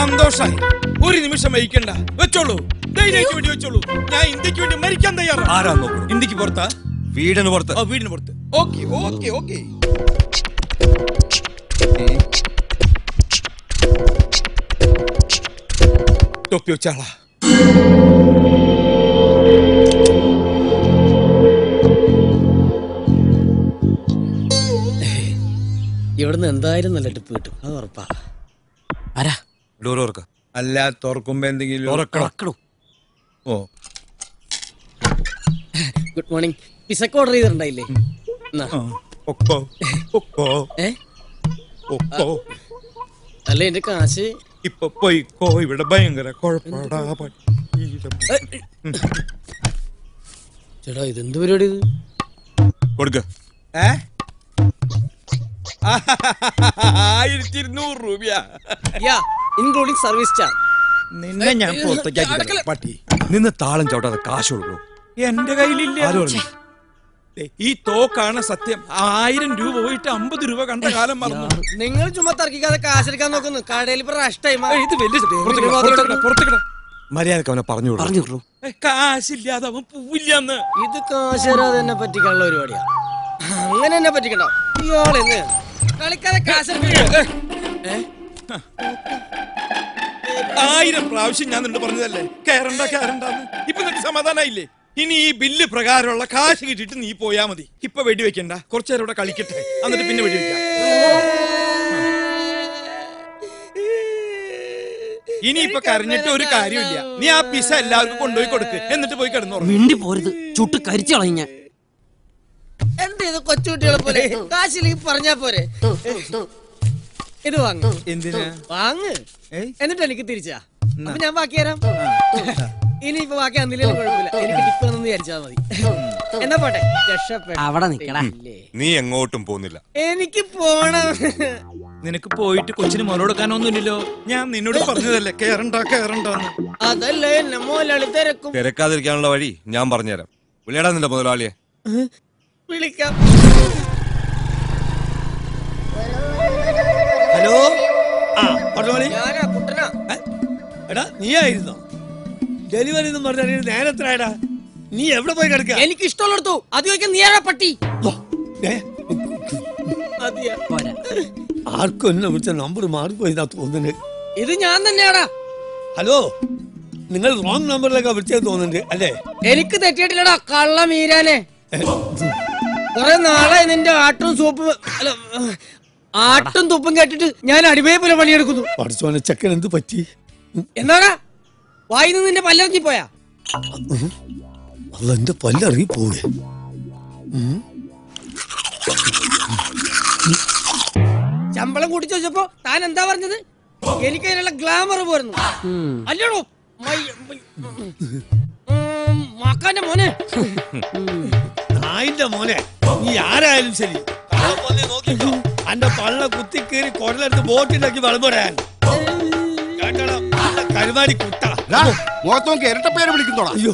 സന്തോഷായി. ഒരു നിമിഷം വഹിക്കണ്ട വെച്ചോളൂ. ധൈര്യമായിട്ട് വേണ്ടി വെച്ചോളൂ. ഞാൻ ഇന്ത്യയ്ക്ക് വേണ്ടി മരിക്കാൻ തയ്യാറാണ്. ആരാ ഇന്ത്യയ്ക്ക് പുറത്താ? വീടിന് പുറത്ത്. ആ വീടിന് പുറത്ത്. Okay okay okay. തൊപ്പി വെച്ചാളാ ഇവിടുന്ന് എന്തായാലും നല്ല ടിപ്പ് കിട്ടും. അത് ഉറപ്പാ. ആരാ? ഡോർ തുറക്ക അല്ല തുറക്കുമ്പോ എന്തെങ്കിലും തുറക്കണോ. ഓ. ഗുഡ് മോർണിംഗ് പിസക്ക് ഓർഡർ ചെയ്തിട്ടുണ്ടായില്ലേ? അല്ല എന്റെ കാശ് ഇപ്പൊ പോയിക്കോ ഇവിടെ ഭയങ്കര പറ്റീരം. ചേട്ടാ ഇതെന്ത് പരിപാടി ഇത്? കൊടുക്ക. ഏ? ആയിരത്തി ഇരുന്നൂറ് രൂപയാ. ഇൻക്ലൂഡിംഗ് സർവീസ് ചാർജ് നിന്നെ ഞാൻ പുറത്തേക്കാക്കി പട്ടി നിന്ന് താളം ചവിട്ടാതെ കാശ് കൊടുക്കൂ. എന്റെ കയ്യിലില്ല. ഈ തോക്കാണ് സത്യം. ആയിരം രൂപ പോയിട്ട് അമ്പത് രൂപ കണ്ട കാലം മറന്നു. നിങ്ങൾ ചുമ്മാ തർക്കിക്കാതെ കാശെടുക്കാൻ നോക്കുന്നു. കടയിൽ ഇപ്പൊ ഇത് വലിയ പുറത്തേക്ക് കിട, പുറത്തേക്ക് കിട, പുറത്തേക്കിട മര്യാദയ്ക്ക് അവനെ പറഞ്ഞു പറഞ്ഞു കാശില്ലാതെ അവൻ പൂവില്ലെന്ന്. ഇത് കാശ് തരാതെ എന്നെ പറ്റിക്കാനുള്ള പരിപാടിയാ. അങ്ങനെ എന്നെ പറ്റിക്കണ്ട. ഇയാളെന്ന്. കളിക്കാതെ കാശ് ആയിരം പ്രാവശ്യം ഞാൻ നിന്നോട് പറഞ്ഞതല്ലേ? കയറണ്ട കയറണ്ടെന്ന് ഇപ്പൊ നിനക്ക് സമാധാനായില്ലേ? ഇനി ഈ ബില്ല് പ്രകാരമുള്ള കാശ് കിട്ടിയിട്ട് നീ പോയാ മതി. ഇപ്പൊ വെടിവെക്കണ്ട. കുറച്ചു നേരം ഇവിടെ കളിക്കട്ടെ. എന്നിട്ട് പിന്നെ വെടിവെക്കാം. ഇനി ഇപ്പൊ കരഞ്ഞിട്ട് ഒരു കാര്യമില്ല നീ ആ പിസ എല്ലാവർക്കും കൊണ്ടുപോയി കൊടുക്ക്. എന്നിട്ട് പോയി കിടന്നു മിണ്ടി പോരുത്. ചുട്ട് കരിച്ചു കളഞ്ഞ എന്ത് ഇത് കൊച്ചുകുട്ടികളെ പോലെ? കാശില്ലെങ്കിൽ പറഞ്ഞാ പോരെ. ഇത് വാങ്ങ്. എന്തിനാ? വാങ്ങ്. എന്നിട്ട് എനിക്ക് തിരിച്ചാ. അപ്പൊ ഞാൻ ബാക്കി തരാം. ഇനി ഇപ്പൊ ബാക്കി അന്നില്ലേലും കുഴപ്പമില്ല. എനിക്ക് ടിപ്പ് തന്നെന്ന് വിചാരിച്ചാ മതി. എന്നാ പോട്ടെ? രക്ഷപ്പെട്ടു അവിടെ നിക്കടാ. നീ എങ്ങോട്ടും പോകുന്നില്ല എനിക്ക് പോണം. നിനക്ക് പോയിട്ട് കൊച്ചിന് മോൾ കൊടുക്കാനൊന്നുമില്ലല്ലോ. ഞാൻ നിന്നോട് പറഞ്ഞതല്ലേ കേറണ്ട കേറണ്ടെന്ന് അതല്ലേ എന്നെ മോലാളി തിരക്കും. തിരക്കാതിരിക്കാനുള്ള വഴി ഞാൻ പറഞ്ഞുതരാം. വിളിയടാ നിന്റെ മുതലാളിയെ. വിളിക്കാം. ഹലോ? ആ പറഞ്ഞോളി എടാ നീ ആയിരുന്നോ ഡെലിവറി എന്ന് പറഞ്ഞാൽ നേരത്തിനായടാ നീ എവിടെ പോയി കിടക്ക? എനിക്ക് ഇഷ്ടമുള്ളടത്തു. അത് ചോദിക്കാൻ നീ ആരാ പട്ടി? ആർക്കും എന്നെ വിളിച്ച നമ്പർ മാറിപ്പോയി തോന്നുന്നു തോന്നുന്നത്. ഇത് ഞാൻ തന്നെയാടാ. ഹലോ നിങ്ങൾ റോങ് നമ്പറിലേക്കാ വിളിച്ചത് തോന്നുന്നുണ്ട് അല്ലേ? എനിക്ക് തെറ്റിയിട്ടില്ലടാ കള്ള മീരാനെ കുറെ നാളെ നിന്റെ ആട്ടും സൂപ്പും അല്ല ആട്ടും തുപ്പും കേട്ടിട്ട് ഞാൻ അടിമയെ പോലെ പണിയെടുക്കുന്നു. പഠിച്ചോനെ ചെക്കൻ എന്ത് പറ്റി? എന്നാടാ? വായിന്ന് നിന്റെ പല്ലിറങ്ങി പോയാ അല്ല എന്റെ പല്ലിറങ്ങി പോവേ ശമ്പളം കൂടി ചോദിച്ചപ്പോ താൻ എന്താ പറഞ്ഞത്? എനിക്ക് അതിനുള്ള ഗ്ലാമർ പോരുന്നു. അല്ലടോ മക്കാന്റെ മോനെ. നായിന്റെ മോനെ. നീ ആരായാലും ശരി. നോക്കിയോ നോക്കിക്കോ. അന്റെ പള്ള കുത്തി കുടലെടുത്ത് ബോട്ടിലാക്കി വളമ്പടാൻ കരുമാടി കുട്ട. മുഖത്തോക്ക് ഇരട്ട പേര് വിളിക്കുന്നോടാ. അയ്യോ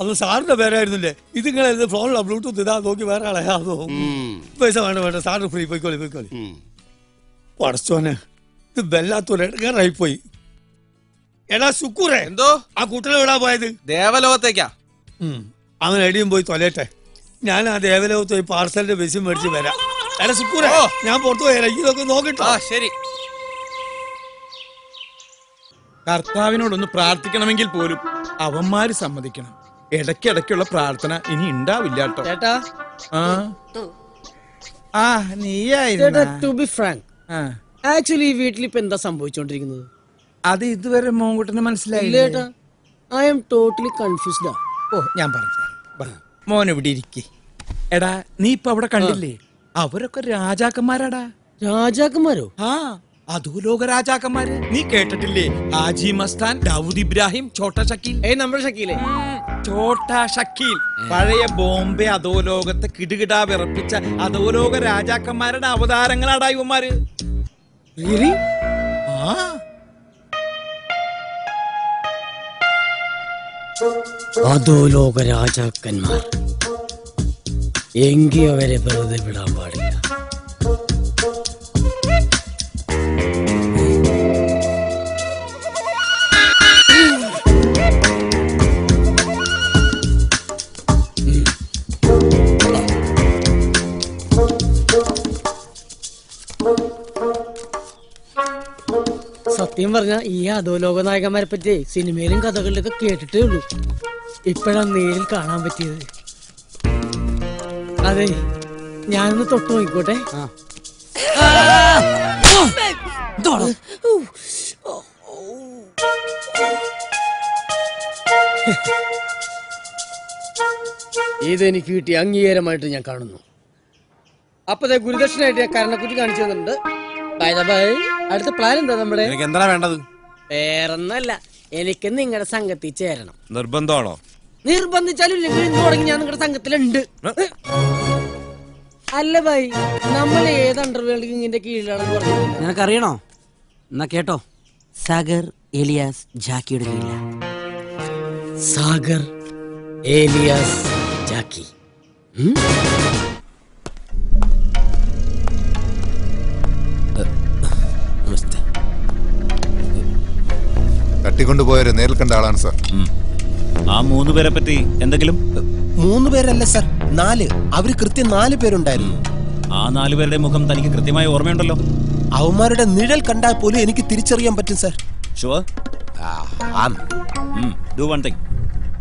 അത് സാറിന്റെ പേരായിരുന്നില്ലേ? ഇത് ഇങ്ങനെ ഫോണിലാ ബ്ലൂടൂത്ത് ഇതാ നോക്കി വേറെ ആളെയാതോ പൈസ വേണ്ട വേണ്ട സാറിന് ഫ്രീ പോയിക്കോളി പോയിക്കോളി. പടച്ചോനെ ഇത് വല്ലാത്തൊരു ഇടങ്ങാറായി പോയി എടാ സുക്കൂറെ എന്തോ? ആ കുട്ടനെ എവിടാ പോയത്? ദേവലോകത്തേക്കാ? ഉം. അവൻ എടിയും പോയി തൊലയട്ടെ. ഞാൻ ആ ദേവലോകത്ത് പോയി പാർസലിന്റെ ബസ് മേടിച്ച് വരാം. എടാ സുക്കൂര ഞാൻ പുറത്തു പോയാലോ ഇതൊക്കെ നോക്കട്ടോ. ആ ശരി. കർത്താവിനോടൊന്ന് പ്രാർത്ഥിക്കണമെങ്കിൽ പോലും അവന്മാര് സമ്മതിക്കണം. ഇടയ്ക്കിടയ്ക്കുള്ള പ്രാർത്ഥന ഇനി ഉണ്ടാവില്ല കേട്ടോ. ചേട്ടാ. ആ. ആ നീയായിരുന്നു. ടു ബി ഫ്രാങ്ക് ആക്ച്വലി ഈ വീട്ടിൽ ഇപ്പൊ എന്താ സംഭവിച്ചോണ്ടിരിക്കുന്നത്? അത് ഇതുവരെ മോങ്കുട്ടന് മനസ്സിലായില്ല? ഐ എം ടോട്ടലി കൺഫ്യൂസ്ഡ് ഓ ഞാൻ പറഞ്ഞു മോൻ ഇവിടെ ഇരിക്കേ. എടാ നീ ഇപ്പൊ അവിടെ കണ്ടില്ലേ? അവരൊക്കെ രാജാക്കന്മാരാടാ. രാജാക്കന്മാരോ? ആ അധോലോക രാജാക്കന്മാര് നീ കേട്ടിട്ടില്ലേ? ഹാജി മസ്താൻ ദാവൂദ് ഇബ്രാഹിം ഛോട്ട ഷക്കീൽ. ഏ നമ്മുടെ ഷക്കീലേ. ചോട്ടാ ഷക്കീൽ. പഴയ ബോംബെ അധോലോകത്തെ കിടുകിടാ വിറപ്പിച്ച അധോലോക രാജാക്കന്മാരുടെ അവതാരങ്ങളാടാ ഇവന്മാര്. ആ. അതോ ലോക രാജാക്കന്മാർ എങ്കിൽ അവരെ വെറുതെ വിടാൻ പാടില്ല. സത്യം പറഞ്ഞ ഈ അധോലോക നായകന്മാരെ പറ്റി സിനിമയിലും കഥകളിലൊക്കെ കേട്ടിട്ടേ ഉള്ളൂ. ഇപ്പോഴാണ് നേരിൽ കാണാൻ പറ്റിയത്. അതെ ഞാനൊന്ന് തൊട്ട് നോക്കിക്കോട്ടെ. എന്തുവാണ് ഇതെനിക്ക് കിട്ടിയ അംഗീകാരമായിട്ട് ഞാൻ കാണുന്നു. അപ്പതേ ഗുരുദക്ഷിണായിട്ട് ഞാൻ കരണക്കുറ്റി കാണിച്ചു തന്നിട്ടുണ്ട്. അടുത്ത പ്ലാൻ എന്താ നമ്മുടെ? എനിക്ക് എന്താ വേണ്ടത്? വേറൊന്നല്ല എനിക്ക് നിങ്ങളുടെ സംഘത്തിൽ ചേരണം. നിർബന്ധമാണോ? നിർബന്ധിച്ചാലും തുടങ്ങി ഞാൻ നിങ്ങളുടെ സംഘത്തിലുണ്ട്. അല്ല ഭായി നമ്മൾ ഏത് അണ്ടർവേൾഡ് കിങ്ങിന്റെ കീഴിലാണെന്ന് പറഞ്ഞില്ല നിനക്കറിയണോ? എന്നാ കേട്ടോ. സാഗർ എലിയാസ് ജാക്കിയുടെ കീഴില. സാഗർ ഏലിയാസ് ജാക്കി. തട്ടിക്കൊണ്ടുപോയവരെ നേരിൽ കണ്ട ആളാണ് സാർ. ആ മൂന്ന് പേരെ പറ്റി എന്തെങ്കിലും? മൂന്ന് പേരല്ല സർ. നാല്. അവർ കൃത്യം നാല് പേരുണ്ടായിരുന്നു. ആ നാലു പേരുടെ മുഖം തനിക്ക് കൃത്യമായി ഓർമ്മയുണ്ടല്ലോ. അവന്മാരുടെ നിഴൽ കണ്ടാൽ പോലും എനിക്ക് തിരിച്ചറിയാൻ പറ്റും sir. Sure. Do one thing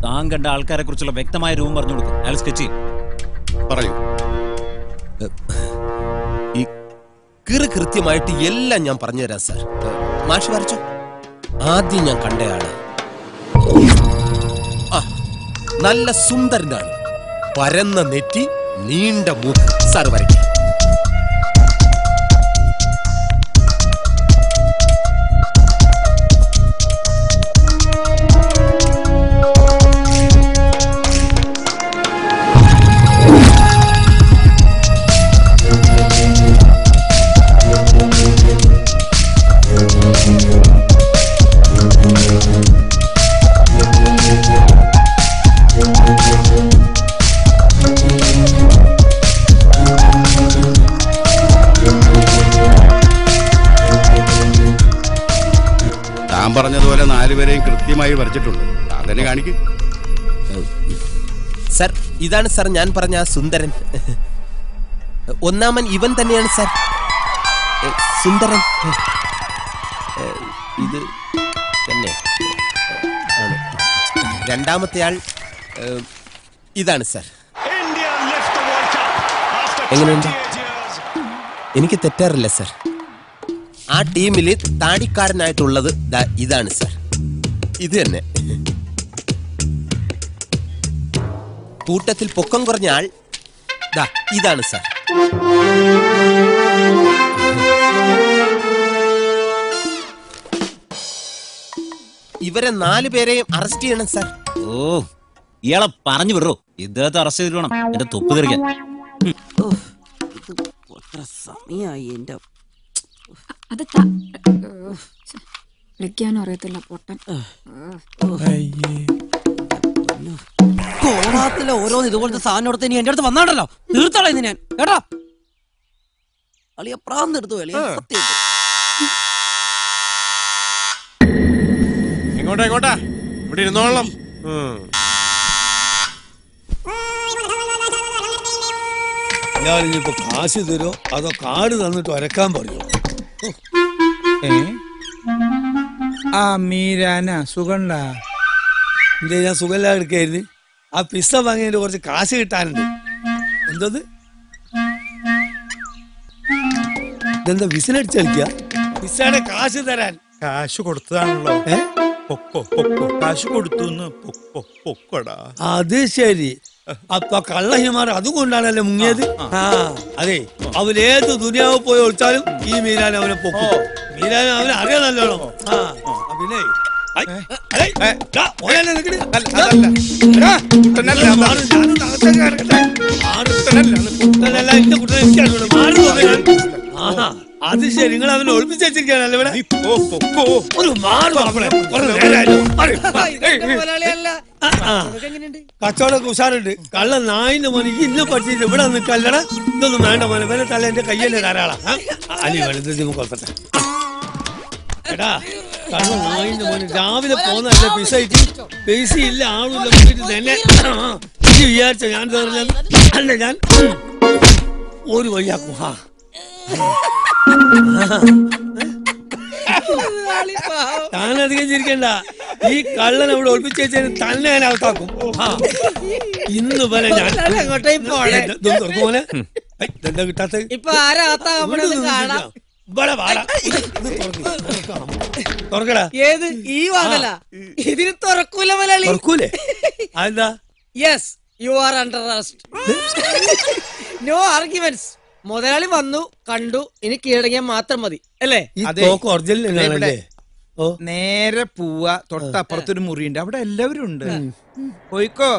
താൻ കണ്ട ആൾക്കാരെ കുറിച്ചുള്ള വ്യക്തമായ രൂപം പറഞ്ഞു കൊടുക്കും. അയാൾ സ്കെച്ച് ചെയ്യും. പറയൂ. ഈ കിറ് കൃത്യമായിട്ട് എല്ലാം ഞാൻ പറഞ്ഞു പറഞ്ഞുതരാം സാർ. മാഷ് വരച്ചു. ആദ്യം ഞാൻ കണ്ടയാൾ ആ നല്ല സുന്ദരനാണ്. പരന്ന നെറ്റി നീണ്ട മൂക്ക്. വരയ്ക്കും. കൃത്യമായി വരച്ചിട്ടുണ്ട്. താൻ തന്നെ കാണിക്കും. സർ ഇതാണ് സർ ഞാൻ പറഞ്ഞ ആ സുന്ദരൻ. ഒന്നാമൻ ഇവൻ തന്നെയാണ് സർ. സുന്ദരൻ. ഇത് തന്നെ. രണ്ടാമത്തെ ആൾ ഇതാണ് സർ. എങ്ങനെയുണ്ട്? എനിക്ക് തെറ്റാറില്ല സർ. ആ ടീമിൽ താടിക്കാരനായിട്ടുള്ളത് ഇതാണ് സർ. ഇത് തന്നെ. കൂട്ടത്തിൽ പൊക്കം കുറഞ്ഞ ആൾ ദാ ഇതാണ് സാർ. ഇവരെ നാല് പേരെയും അറസ്റ്റ് ചെയ്യണം സാർ. ഓ ഇയാളെ പറഞ്ഞു വിടറോ. ഇദ്ദേഹത്തെ അറസ്റ്റ് ചെയ്തിട്ട് വേണം. എന്റെ തൊപ്പ് തെറിക്കാൻ. എത്ര സമയായി എന്റെ അത് വിളിക്കാനും അറിയത്തില്ല. പൊട്ടൻ. കോണാത്തിലെ ഓരോന്ന് ഇതുപോലത്തെ സാധനം എടുത്ത് ഇനി എന്റെ അടുത്ത് വന്നാണല്ലോ തീർത്തളയ ഇന്ന് ഞാൻ. കേട്ടോ? അളിയ പ്രാന്ത് എടുത്തു എങ്ങോട്ടാ എങ്ങോട്ടാ? ഇവിടെ ഇരുന്നോളണം ഞാനിപ്പോ കാശ് തരോ അതോ കാട് തന്നിട്ട് ഒരക്കാൻ പറയുമോ ആ മീരാന സുഖണ്ടാ? എന്തേ ഞാൻ സുഖമില്ലാതെ എടുക്കായിരുന്നു ആ പിസ്സ വാങ്ങിയതിന്റെ കുറച്ച് കാശ് കിട്ടാനുണ്ട്. എന്തത്? ഇതെന്താ വിസിലടിച്ച് കളിക്കുക പിസ്സയുടെ കാശ് തരാൻ. കാശ് കൊടുത്തതാണല്ലോ. ഏ? പൊക്കോ പൊക്കോ കാശ് കൊടുത്തു പൊക്കോ പൊക്കോടാ. അത് ശരി. അപ്പൊ കള്ളഹിമാർ അതുകൊണ്ടാണല്ലേ മുങ്ങിയത്? ആ അതെ. അവൻ ഏത് ദുനിയാവ് പോയി ഒളിച്ചാലും ഈ മീരാൻ അവനെ പൊക്കോ. മീരാൻ അവനെ അറിയാൻ നല്ലോണം. ആ. കുട്ടനല്ല, അതാ. ശരി. നിങ്ങൾ അവനെ ഒളിപ്പിച്ച് വെച്ചിരിക്കാനല്ലേ ഇവിടെ. മാറ് ഉഷാറുണ്ട്. കള്ള നായിന്റെ മോനെ ഇന്ന് പഠിച്ചിട്ട് ഇവിടെ കല്ലട ഇതൊന്നും വേണ്ട മോനെ. വേറെ തല എന്റെ കയ്യല്ലേ ധാരാളാ? അനി കുഴപ്പത്തെ എടാ രാവിലെ പോന്നല്ല പൈസ ആയിട്ട് പൈസ ഇല്ല ആളുമില്ല തന്നെ. ഇത് വിചാരിച്ച ഞാൻ അല്ല ഞാൻ ഒരു വഴിയാക്കും. താൻ ചിരിക്കണ്ട. ഈ കള്ളൻ അവിടെ ഒളിപ്പിച്ച് വെച്ചതിന് തന്നെ ഞാൻ ആ. ഇന്ന് വരെ ഞാൻ അങ്ങോട്ടേ പോണേ ഇതെന്താ കിട്ടാത്ത ഇപ്പൊ ആരാ കാണാം. തുറക്കടാ. ഏത്? ഈ വാതല? ഇതിന് തുറക്കൂല മുതലാളി തുറക്കൂലേ? അതെന്താ? Yes you are under arrest no arguments മുതലാളി വന്നു കണ്ടു ഇനി കീഴടങ്ങിയാൽ മാത്രം മതി അല്ലേ? നേരെ പോവാ തൊട്ടപ്പുറത്തൊരു മുറിയുണ്ട്. അവിടെ എല്ലാവരും ഉണ്ട്. പോയിക്കോ.